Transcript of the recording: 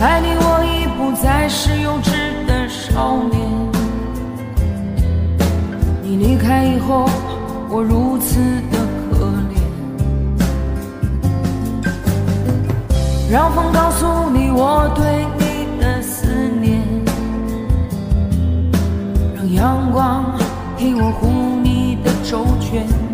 爱你我已不再是幼稚的少年你离开以后我如此的可怜。让风告诉你我对你的思念让阳光替我护你的周全。